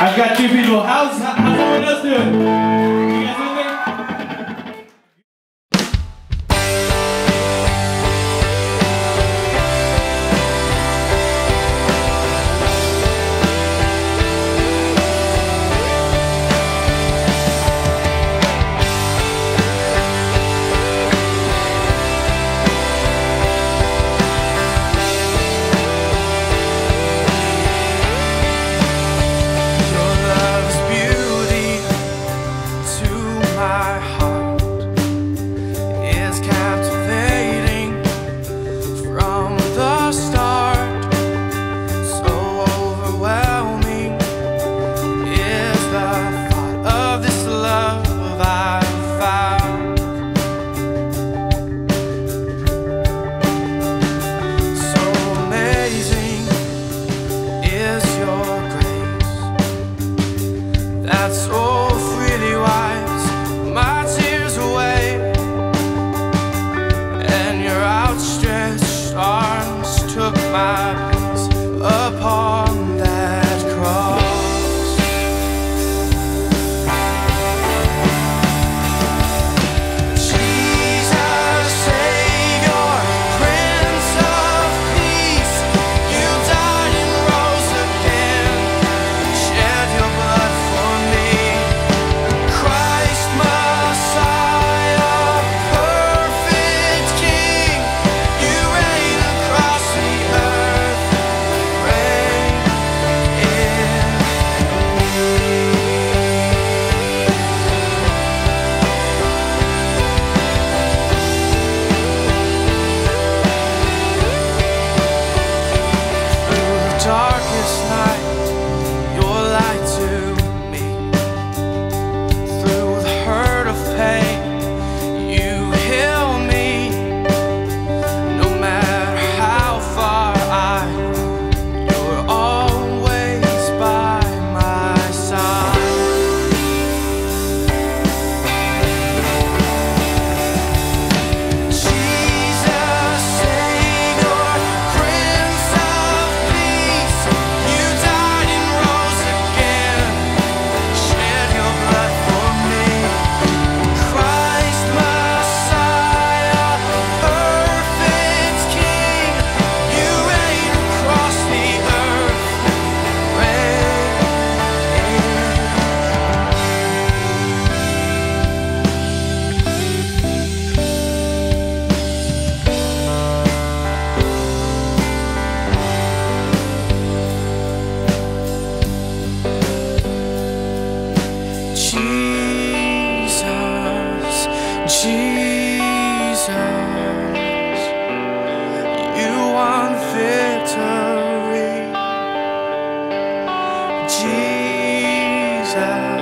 I've got two people. How's, how's everyone else doing? arms took my darkest night. seasons you want victory, Jesus.